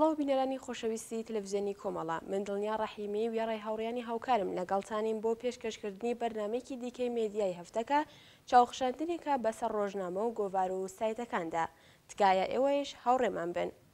سڵاو بینەرانی خۆشەویستی تلفزیۆنی کۆمەڵە من دڵنیا ڕەحیمی وێڕای هاوڕیانی هاوکارم لەگەڵتانیم بۆ پێشکەشکردنی بەرنمێکی دیکەی مێدیای هەفتەکە چاوخشاندنێکە بەسەر ڕۆژنامە و گۆڤار و سایتەکاندا تکایە ئێوەیش هاوڕێمان بن.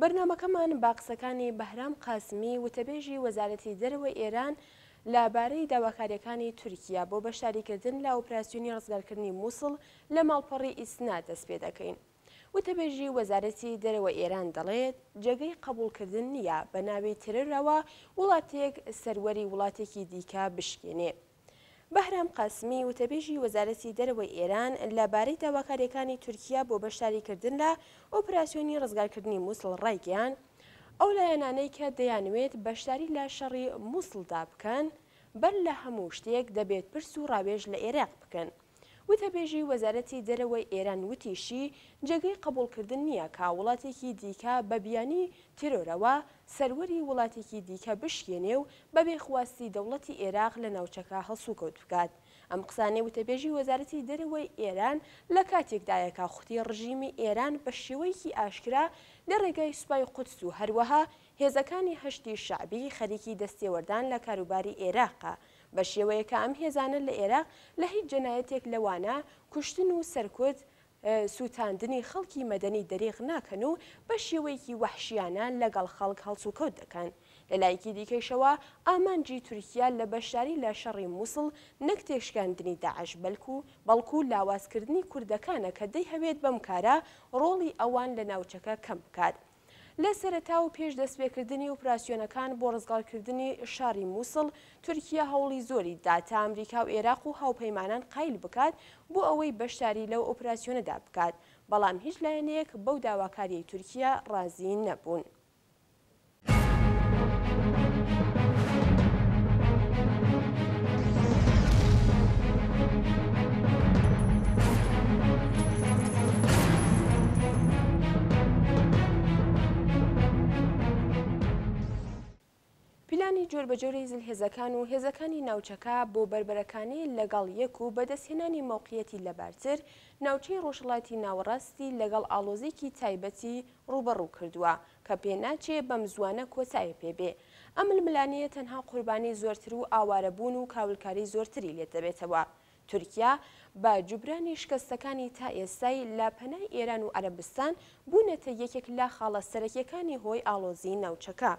بەرنامەکەمان بە قسەکانی بەهرام قاسمی، وتەبێژی وەزارەتی دەرەوەی ئێران لە بارەی داواکارییەکانی تورکیا بۆ بەشداریکردن لە ئۆپراسیۆنی ڕزگارکردنی مووسڵ لە ماڵپەڕی ئیسنا دەست پێ دەکەین. وتەبێژی وەزارەتی دەرەوە ئێران دەڵێت، جێگەی قەبووڵکردن نییە بە ناوی تێررەوە وڵاتێک سەروەری وڵاتێکی دیکە بشکێنێ. بەهرام قاسمی، وتەبێژی وەزارەتی دەرەوەی ئێران لە بارەی داواکارییەکانی تورکیا بۆ بەشداریکردن لە ئۆپراسیۆنی ڕزگارکردنی مووسڵ ڕایگەیاند، ئەو لایەنانەی کە دەیانوێت بەشداری لە شەڕی مووسڵدا بکەن، بەر لە هەموو شتێک دەبێت پرس و ڕاوێژ لە ئێراق بکەن. وتەبێژی وەزارەتی دەرەوەی ئێران وتیشی، جێگەی قەبووڵکردن نییە کە وڵاتێکی دیکە بە بیانوی تێرۆرەوە سەروەری وڵاتێکی دیکە بشکێنێ و بەبێ خواستی دەوڵەتی ئێراق لە ناوچەکە هەڵسوکەوت بکات. ئەم قسانەی وتەبێژی وەزارەتی دەرەوەی ئێران لە کاتێکدایە کە خوتی ڕژیمی ئێران بە شێوەیەکی ئاشکرا لە ڕێگای سوپای قودس و هەروەها هێزەکانی حەشدی شەعبی خەریکی دەستێوەردان لە کاروباری ئێراقە بە شێوەیەک کە ئەم هێزانە لە ئێراق لە هیچ جەنایەتێک لەوانە کوشتن و سەرکوت، سووتاندنی خەڵکی مەدەنی دەریغ ناکەن و بە شێوەیەکی وەحشییانە لەگەڵ خەڵک هەڵسوکەوت دەکەن. لە لایەکی دیکەیشەوە ئامانجی تورکیا لە بەشداری لە شەڕی موسڵ نەک تێکشکاندنی داعش بەلکو بەڵکو لاوازکردنی کوردەکانە کە دەیهەوێت بەم کارە ڕۆڵی ئەوان لە ناوچەکە کەم بکات. لە سەرەتا و پێش دەستپێکردنی ئۆپراسیۆنەکان بۆ ڕزگارکردنی شاری مووسڵ، تورکیا هەوڵی زۆری دا تا ئەمریکا و ئێراق و هاوپەیمانان قایل بکات بۆ ئەوەی بەشداری لەو ئۆپراسیۆنەدا بکات، بەڵام هیچ لایەنێک بەو داواکارییەی تورکیا ڕازی نەبوون. پیلانی جۆربەجۆری زلهێزەکان و هێزەکانی ناوچەکە بۆ بەربەرەکانی لەگەڵ یەک و بەدەستهێنانی مەوقیەتی لەبارتر، ناوچەی ڕۆژهەڵاتی ناوەڕاستی لەگەڵ ئاڵۆزیکی تایبەتی ڕووبەڕوو کردووە کە پێ ناچێ بەم زووانە کۆتایێ پێ بێ. ئەم ململانێیە تەنها قوربانی زۆرتر و ئاوارەبوون و کاولکاری زۆرتری لێ دەبێتەوە. تورکیا بە جوبرانی شکەستەکانی تا ئێستای لە پەنای ئێران و عەرەبستان، بوونەتە یەکێک لە خاڵە سەرەکیەکانی هۆی ئاڵۆزی ناوچەکە.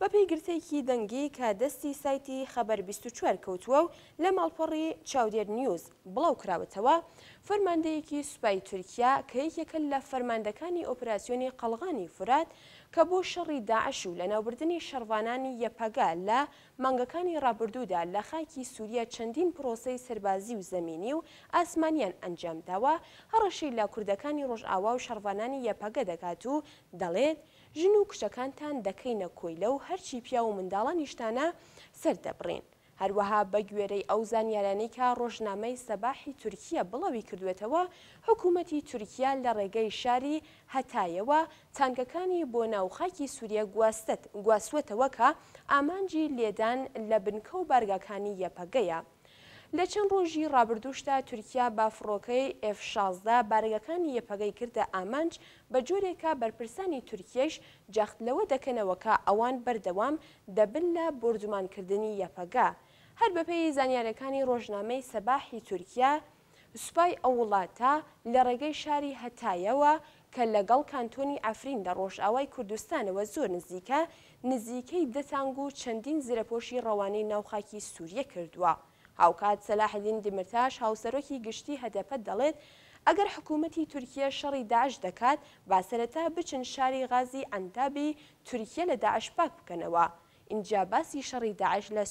بە پێی گرتەیەکی دەنگی کە دەستی سایتی خەبەر بیست و چوار کەوتووە و لە ماڵپەڕی چاودێر نیوز بڵاوکراوەتەوە، فەرماندەیەکی سوپای تورکیا کە یەکێکە لە فەرماندەکانی ئۆپراسیۆنی قەڵغانی فورات کە بۆ شەڕی داعش و لەناوبردنی شەڕڤانانی یەپەگە لە مانگەکانی ڕابردوودا لە خاکی سووریا چەندین پرۆسەی سەربازی و زەمینی و ئاسمانیان ئەنجامداوە هەڕەشەی لە کوردەکانی ڕۆژئاوا و شەڕڤانانی یەپەگە دەکات و دەڵێت ژن و کچەکانتان دەکەینە کۆیلە و هەرچی پیاو و منداڵانیشتانە سەردەبڕین. هەروەها بەگوێرەی ئەو زانیاریانەی کە ڕۆژنامەی سەباحی تورکییە بڵاوی کردووەتەوە، حکوومەتی تورکییە لە ڕێگەی شاری هەتایەوە تانکەکانی بۆ ناو خاکی سووریە گواستووەتەوە کە ئامانجی لێدان لە بنکە و بارگاکانی یەپەگەیە. لە چەند ڕۆژی ڕابردووشدا تورکییە بە فڕۆکەی ئێف شازدە بارەگاکانی یەپەگەی کردە ئامانج بە جۆرێک کە بەرپرسانی تورکییەش جەخت لەوە دەکەنەوە کە ئەوان بەردەوام دەبن لە بۆردومانکردنی یەپەگە. هەر بەپێی زانیارییەکانی رۆژنامەی سەباحی تورکیا، سوپای ئەو وڵاتە لە رێگەی شاری هەتایەوە کە لەگەڵ کانتۆنی عەفرین لە رۆژئاوای کوردستانەوە زۆر نزیکە، نزیکەی دە تانک و چەندین زرەپۆشی رەوانەی ناو خاکی سووریە کردووە. هاوکات سەلاحەدین دیمرتاش هاوسەرۆکی گشتی هەدەپە دەڵێت، ئەگەر حکوومەتی تورکیە شەڕی داعش دەکات، با سەرەتا بچن شاری غازی عەنتابی تورکیە لە داعش پاک بکەنەوە، ئینجا باسی شەڕی داعش لە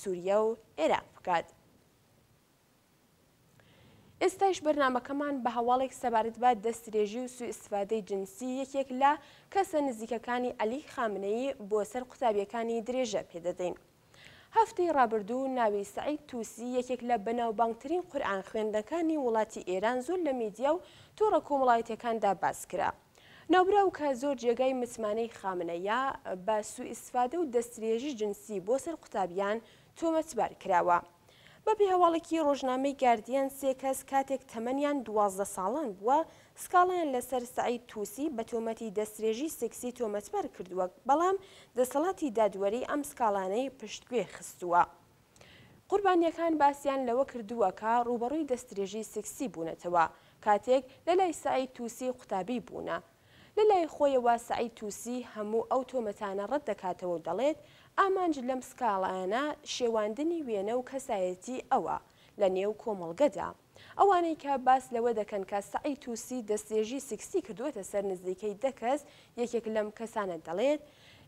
سووریە و عێراق بکات. ئێستایش بەرنامەکەمان بە هەواڵێک سەبارەت بە دەستدرێژی و سوئیستفادەی جنسی یەکێک لە کەسە نزیکەکانی عەلی خامنەیی بۆ سەر قوتابییەکانی درێژە پێدەدەین. هەفتەی ڕابردوو ناوی سەعید توسی یەکێک لە بەناوبانگترین قورئان خوێندنەکانی وڵاتی ئێران زۆر لە میدیا و تۆڕە کۆمەڵایتیەکاندا باس کرا. ناوبراو کە زۆر جێگای متمانەی خامنەیە، بە سوئیستفادە و دەستدرێژی جنسی بۆ سەر قوتابیان تۆمەتبار کراوە. بەپێی هەواڵێکی ڕۆژنامەی گاردیەن، سێ کەس کاتێک تەمەنیان دوازدە ساڵان بووە، سکاڵایان لەسەر سەعید توسی بە تۆمەتی دەستدرێژی سێکسی تۆمەتبار کردووە، بەڵام دەسەڵاتی دادوەری ئەم سکاڵانەی پشتگوێ خستووە. قوربانییەکان باسیان لەوە کردووە کە ڕووبەڕووی دەستدرێژی سێکسی بوونەتەوە، کاتێک لەلای سەعید توسی قوتابی بوونە، لە لای خۆیەوە سەعید توسی هەموو ئەو تۆمەتانە ڕەت دەکاتەوە و دەڵێت، ئامانج لەم سکاڵایانە شێواندنی وێنە و کەسایەتی ئەوە لە نێو کۆمەڵگەدا. ئەوانەی کە باس لەوە دەکەن کە سەعید توسی دەسترێژی سیکسی کردووەتە سەر نزیکەی دە کەس، یەکێک لەم کەسانە دەڵێت،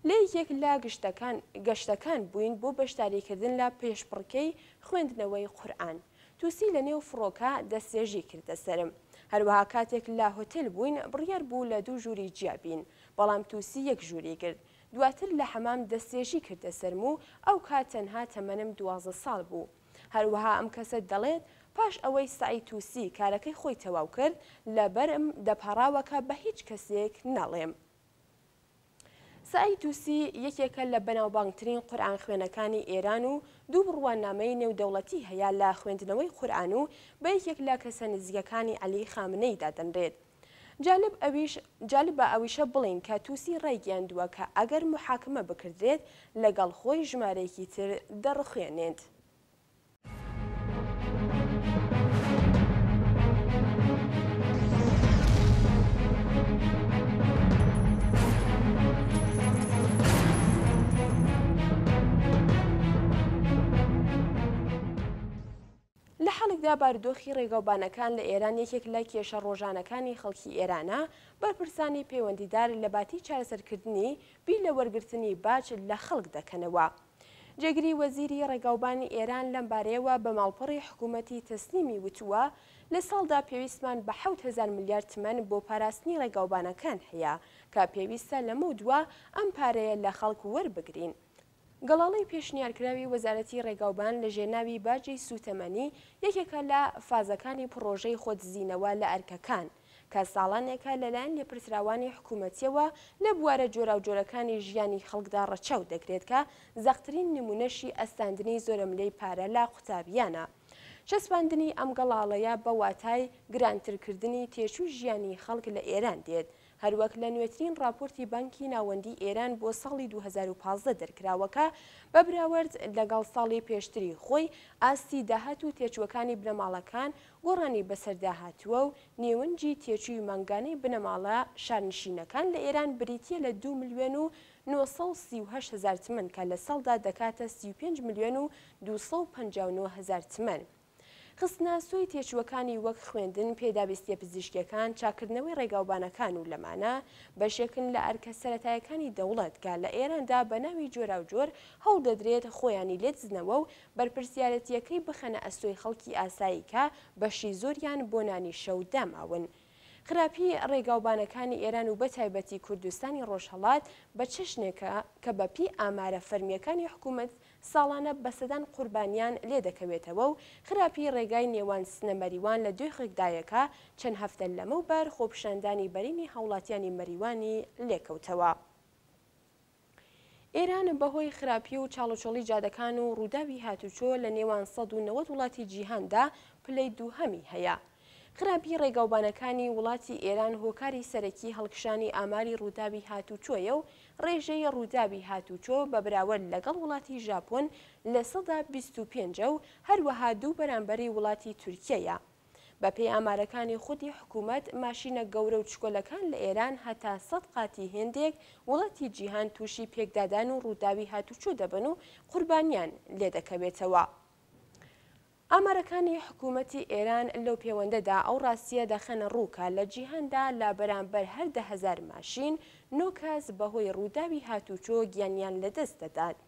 لە یەکێک لە گشتەکان گەشتەکان بووین بۆ بەشداریکردن لە پێشبڕکێی خوێندنەوەی قورئان. تووسی لە نێو فڕۆکە دەسترێژی کردە سەرم. هەروەها کاتێک لە هۆتێل بووین، بڕیار بوو لە دوو ژووری جیا بین، بەڵام تووسی یەک ژووری گرت. دواتر لە حەمام دەسترێژی کردە سەرم و ئەو کات تەنها تەمەنم دوازدە ساڵ بوو. هەروەها ئەم کەسە دەڵێت، پاش ئەوەی سەعید تووسی کارەکەی خۆی تەواو کرد، لەبەرم دەپاڕاوە کە بە هیچ کەسێک نەڵێم. سەعید توسی یەکێکە لە بەناوبانگترین قورئانخوێنەکانی ئێران و دوو بڕوانامەی نێودەوڵەتی هەیە لە خوێندنەوەی قورئان و بە یەکێک لە کەسە نزیکەکانی عەلی خامنەیی دادەنرێت. جالب ئەویش جالبە ئەویشە بڵێین کە توسی ڕایگەیاندووە کە ئەگەر موحاکمە بکردرێت لەگەڵ خۆی ژمارەیەکی تر دەڕوخێنێت. لە حاڵێکدا بارودۆخی ڕێگاوبانەکان لە ئێران یەکێک لە کێشە ڕۆژانەکانی خەڵکی ئێرانە، بەرپرسانی پەیوەندیدار لە باتی چارەسەرکردنی، بیر لە وەرگرتنی باج لە خەڵک دەکەنەوە. جێگری وەزیری ڕێگاوبانی ئێران لەم بارەیەوە بە ماڵپەڕی حکوومەتی تەسنیمی وتووە، لە ساڵدا پێویستمان بە حەوت هەزار میلیارد تمەن بۆ پاراستنی ڕێگاوبانەکان هەیە کە پێویستە لەمەو دوا ئەم پارەیە لە خەڵک وەربگرین. گەڵاڵەی پێشنیارکراوی وەزارەتی ڕێگاوبان لەژێر ناوی باجی سووتەمەنی یەکێکە لە فازەکانی پڕۆژەی خۆدزینەوە لە ئەرکەکان. کە ساڵانێکە لەلایەن لێپرسراوانی حکوومەتییەوە لە بوارە جۆراوجۆرەکانی ژیانی خەڵکدا ڕەچاو دەکرێت کە زەقترین نموونەشی ئەستاندنی زۆرەملێی پارە لە قوتابییانە. چەسپاندنی ئەم گەڵاڵەیە بە واتای گرانترکردنی تێچووی ژیانی خەڵک لە ئێران دێت، هەروەک لە نوێترین ڕاپۆرتی بانکی ناوەندیی ئێران بۆ ساڵی دوو هەزار و پازدە دەرکراوە کە بە براورد لەگەڵ ساڵی پێشتری خۆی ئاستی داهات و تێچووەکانی بنەماڵەکان گۆڕانی بەسەردا هاتووە و نێوەنجی تێچووی مانگانەی بنەماڵە شارنشینەکان لە ئێران بریتییە لە دوو ملیۆن و نۆ سەد و سی و هەشت هەزار تمەن کە لە ساڵدا دەکاتە سی و پێنج ملیۆن و دوو سەد و پەنجا و نۆ هەزار تمەن. خستنەئەستۆی تێچووەکانی وەک خوێندن، پێداویستییە پزیشکییەکان، چاککردنەوەی ڕێگاوبانەکان و لەمانە بەشێکن لە ئەرکە سەرەتایەکانی دەوڵەت کە لە ئێراندا بە ناوی جۆراوجۆر هەوڵ دەدرێت خۆیانی لێدزنەوە و بەرپرسیارەتیەکەی بخەنە ئەستۆی خەڵکی ئاسایی کە بەشی زۆریان بۆ نانی شەو داماون. خراپی ڕێگاوبانەکانی ئێران و بەتایبەتی کوردستانی ڕۆژهەڵات بە چەشنێکە کە بە پێی ئامارە فەرمیەکانی حکومەت ساڵانە بە سەدان قوربانیان لێ دەکەوێتەوە و خراپی ڕێگای نێوان سنە مەریوان لە دۆخێکدایە کە چەند هەفتە لەمەوبەر خۆپیشاندانی بەرینی هاوڵاتیانی مەریوانی لێکەوتەوە. ئێران بەهۆی خراپی و چاڵوچۆڵی جادەکان و ڕووداوی هاتوچۆ لە نێوان 190 وڵاتی جیهاندا پلەی دووهەمی هەیە. خراپی ڕێگاوبانەکانی وڵاتی ئێران هۆکاری سەرەکی هەڵکشانی ئاماری ڕووداوی هاتوچۆیە و ڕێژەی ڕووداوی هاتوچۆ بە بەراورد لەگەڵ وڵاتی ژاپۆن لە سەدا 25 ە و هەروەها دوو بەرامبەری وڵاتی تورکیەیە. بەپێی ئامارەکانی خودی حکوومەت، ماشینە گەورە و چکۆلەکان لە ئێران هەتا سەد قاتی هێندێک وڵاتی جیهان تووشی پێکدادان و ڕووداوی هاتوچۆ دەبن و قوربانیان لێدەکەوێتەوە. ئامارەکانی حکوومەتی ئێران لەو پێوەندەدا ئەو ڕاستییە دەخەنە ڕوو کە لە جیهاندا لە بەرانبەر هەر دە هەزار ماشین، نۆ کەس بەهۆی ڕووداوی هاتوچۆ گیانیان لەدەست دەدات.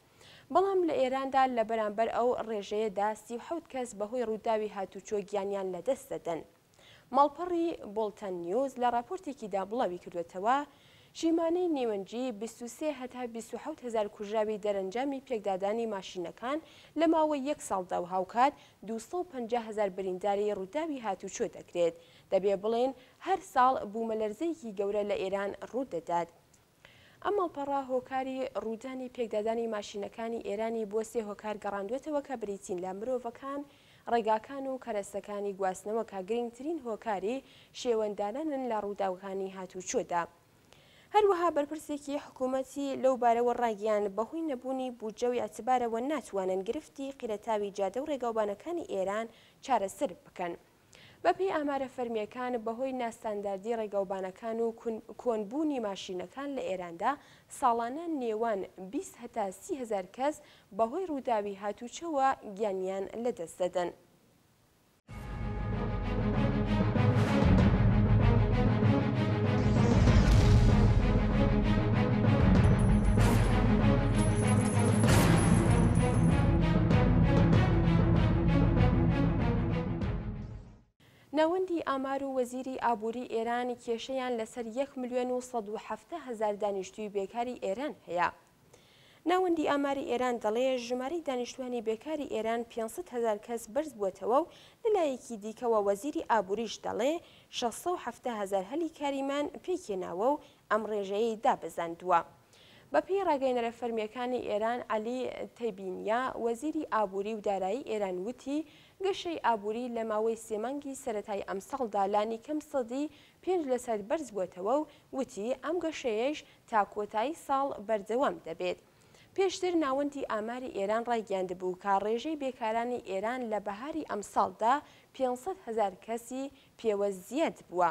بەڵام لە ئێراندا لە بەرامبەر ئەو ڕێژەیەدا سی و حەوت کەس بەهۆی ڕووداوی هاتووچۆ گیانیان لەدەست دەدەن. ماڵپەڕی بوڵتەن نیوز لە ڕاپۆرتێکیدا بڵاوی کردووەتەوە، ژیمانەی نێوەنجی بیست و سێ هەتا بیست و حەوت هەزار کوژراوی دەرەنجامی پێکدادانی ماشینەکان لە ماوەی یەک ساڵدا و هاوکات دوو سەد و پەنجا هەزار برینداری ڕووداوی هاتووچۆ دەکرێت. دەبێ بڵێین هەر ساڵ بوومەلەرزەیەکی گەورە لە ئێران ڕوو دەدات. ئەم ماڵپەڕە هۆکاری ڕوودانی پێکدادانی ماشینەکانی ئێرانی بۆ سێ هۆکار گەڕاندووەتەوە کە بریتین لە مرۆڤەکان، ڕێگاکان و کەرەستەکانی گواستنەوە کە گرینگترین هۆکاری شێوەندانانن لە ڕووداوەکانی هاتووچۆدا. هەروەها بەرپرسێکی حکوومەتی لەو بارەوە ڕایگەیاند بەهۆی نەبوونی بودجە و ئێعتبارەوە ناتوانن گرفتی قیرەتاوی جادە و ڕێگاوبانەکانی ئێران چارەسەر بکەن. بەپێی ئامارە فەرمییەکان، بەهۆی ناستانداردی ڕێگاوبانەکان و کۆنبوونی ماشینەکان لە ئێراندا، ساڵانە نێوان بیست هەتا سی هەزار کەس بەهۆی ڕووداوی هاتووچۆوە گیانیان لەدەست دەدەن. ناوەندی ئامار و وەزیری ئابووری ئێران کێشەیان لەسەر یەک ملیۆن و سەد و حەفتا هەزار دانیشتووی بێکاری ئێران هەیە. ناوەندی ئاماری ئێران دەڵێ ژمارەی دانیشتووانی بێکاری ئێران پێنج سەد هەزار کەس بەرزبووەتەوە و لەلایەکی دیکەوە وەزیری ئابووریش دەڵێ شەش سەد و حەفتا هەزار هەلی کاریمان پێکهێناوە و ئەم ڕێژەیەی دابەزاندووە. بەپێی ڕاگەیەنەرە فەرمییەکانی ئێران، عەلی تەیبینیا، وەزیری ئابووری و دارایی ئێران وتی، گەشەی ئابووری لە ماوەی سێ مانگی سەرەتای ئەمساڵدا لانیکەم سەدی پێنج لەسەد بەرزبووەتەوە و وتی، ئەم گەشەیەیش تا کۆتایی ساڵ بەردەوام دەبێت. پێشتر ناوەندی ئاماری ئێران ڕایگەیاندبوو کە ڕێژەی بێکارانی ئێران لە بەهاری ئەمساڵدا پێنج سەد هەزار کەسی پێوە زیادبووە.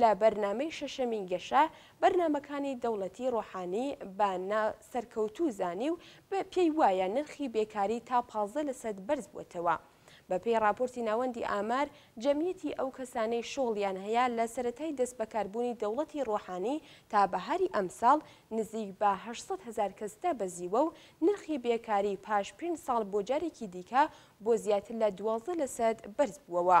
لە بەرنامەی شەشەمین گەشە بەرنامەکانی دەوڵەتی ڕۆحانی بە نا سەرکەوتوو زانی و پێی وایە نرخی بێکاری تا پازدە لەسەد بەرز بووەتەوە. بە پێی ڕاپۆرتی ناوەندی ئامار، جەمیەتی ئەو کەسانەی شوغڵیان هەیە لە سەرەتای دەست بەکار بوونی دەوڵەتی ڕۆحانی تا بەهاری ئەمساڵ نزیک بە هەشت سەد هەزار کەس دابەزیوە و نرخی بێکاری پاش پێنج ساڵ بۆ جارێکی دیکە بۆ زیاتر لە دوازدە لەسەد بەرز بووەوە.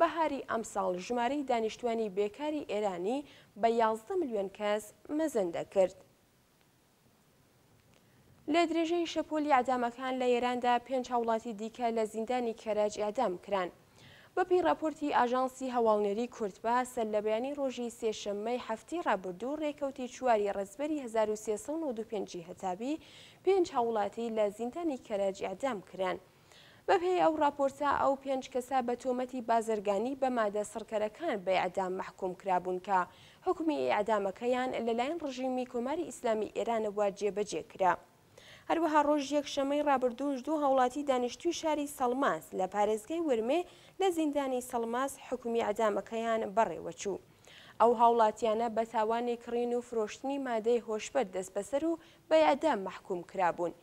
بەهاری ئەمساڵ ژمارەی دانیشتووانی بێکاری ئێرانی بە یازدە ملیۆن کەس مەزەندە کرد. لە درێژەی شەپۆلی ئیعدامەکان لە ئێراندا پێنج هاوڵاتی دیکە لە زیندانی کەرەج ئیعدام کران. بەپێی ڕاپۆرتی ئاژانسی هەواڵنێری کوردپا، سەرلەبەیانی ڕۆژی سێشەممەی هەفتەی ڕابردوو ڕێکەوتی چواری ڕەزبەری هەزار و سێ سەد و نەوەد و پێنج ی هەتابی پێنج هاوڵاتی لە زیندانی کەرەج ئیعدام کران. بەپێی ئەو ڕاپۆرتە، ئەو پێنج کەسە بە تۆمەتی بازرگانی بە مادە سڕکەرەکان بە ئێعدام مەحکووم کرابوون کە حوکمی ئێعدامەکەیان لەلایەن ڕژیمی کۆماری ئیسلامیی ئێرانەوە جێبەجێ کرا. هەروەها ڕۆژ یەکشەممەی ڕابردووش دوو هاوڵاتی دانیشتووی شاری سەڵماس لە پارێزگای ورمێ لە زیندانی سەڵماس حوکمی ئێعدامەکەیان بەڕێوە چوو. ئەو هاوڵاتییانە بە تاوانی کڕین و فرۆشتنی مادەی هۆشبەر دەسبەسەر و بە ئێعدام مەحکووم کرابوون.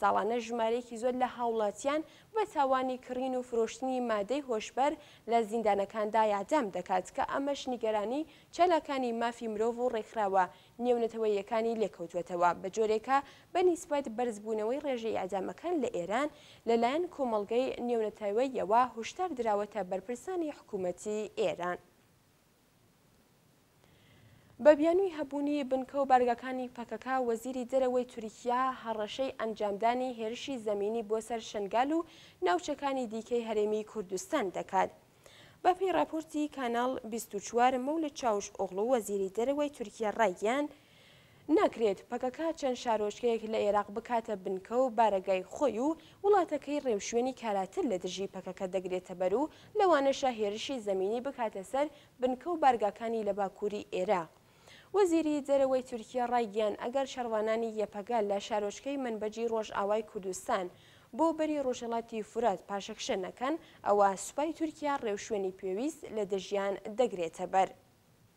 ساڵانە ژمارەیەکی زۆر لە هاوڵاتیان بە تاوانی کڕین و فرۆشتنی مادەی هۆشبەر لە زیندانەکاندا ئێعدام دەکات کە ئەمەش نیگەرانی چالاکانی مافی مرۆڤ و ڕێکخراوە نێونەتەوەییەکانی لێکەوتووەتەوە بە جۆرێکە بە نیسبەت بەرزبوونەوەی ڕێژەی ئێعدامەکان لە ئێران لە لایەن کۆمەڵگەی نێونەتەوەییەوە هوشدار دراوەتە بەرپرسانی حکوومەتی ئێران. بە بیانووی هەبوونی بنکە و بارگاکانی پەکەکە، وەزیری دەرەوەی تورکیا هەڕەشەی ئەنجامدانی هێرشی زەمینی بۆ سەر شنگال و ناوچەکانی دیکەی هەرێمی کوردستان دەکات. بەپێی ڕاپۆرتی کاناڵ بیست و چوار، مەولد چاوش ئۆغڵو، وەزیری دەرەوەی تورکیا ڕایگەیاند، ناکرێت پەکەکە چەند شارۆچکەیەک لە ئێراق بکاتە بنکە و بارەگای خۆی و وڵاتەکەی ڕێوشوێنی کاراتر لە دژی پەکەکە دەگرێتەبەر و لەوانەشە هێرشی زەمینی بکاتە سەر بنکە و بارگاکانی لە باکووری ئێراق. وەزیری دەرەوەی تورکیە ڕایگیان ئەگەر شەڕڤانانی یەپەگە لە شارۆچکەی مەنبەجی ڕۆژئاوای کوردستان بۆ بەری ڕۆژهەڵاتی فورات پاشەکشە نەکەن ئەوا سوپای تورکیا ڕێوشوێنی پێویست لە دژیان دەگرێتەبەر.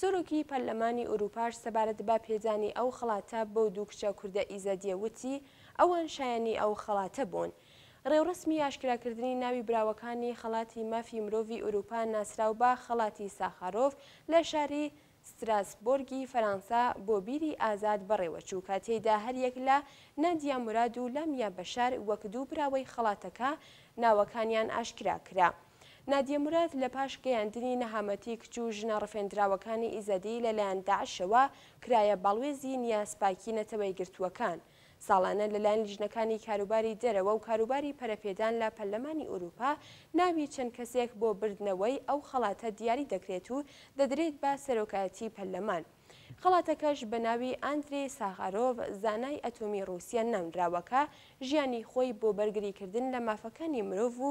سەرۆکی پەرلەمانی ئورووپاش سەبارەت بە پێدانی ئەو خەڵاتە بەو دوو کچە کوردە ئیزەدییە وتی، ئەوان شایەنی ئەو خەڵاتە بوون. رێوڕەسمی ئاشکراکردنی ناوی براوەکانی خەڵاتی مافی مرۆڤی ئورووپا ناسراو بە خەڵاتی ساخارۆڤ لە شاری ستراسبۆرگی فەرانسا بۆ بیری ئازاد بەڕێوە چوو کە تێیدا هەریەک لە نادیا موراد و لامیا بەشار وەک دوو براوەی خەڵاتەکە ناوەکانیان ئاشکرا کرا. نادیە موراد لە پاش گەیاندنی نەهامەتی کچ و ژنە ڕفێندراوەکانی ئیزەدی لە لایەن داعشەوە کرایە باڵوێزی نیاز پاکی نەتەوەی گرتووەکان ساڵانە لە لایەن لیژنەکانی کاروباری دەرەوە و کاروباری پەرەپێدان لە پەرلەمانی ئورووپا ناوی چەند کەسێک بۆ بردنەوەی ئەو خەڵاتە دیاری دەکرێت و دەدرێت بە سەرۆکایەتی پەرلەمان خەڵاتەکەش بە ناوی ئاندری ساغارۆڤ زانای ئەتۆمی ڕووسیە ناونراوە کە ژیانی خۆی بۆ بەرگری کردن لە مافەکانی مرۆڤ و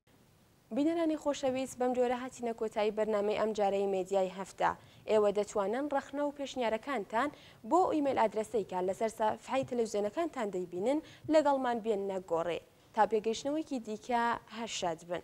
بینەرانی خۆشەویست بەم جۆرە هاتینە کۆتایی بەرنامەی ئەم جارەی مێدیای هەفتە. ئێوە دەتوانن ڕەخنە و پێشنیارەکانتان بۆ ئیمەیل ئادرەسەی کە لەسەر سەفحەی تەلەوزیۆنەکانتان دەیبینن لەگەڵمان بێننە گۆڕێ. تا پێگەیشتنەوەیەکی دیکە هەر شاد بن.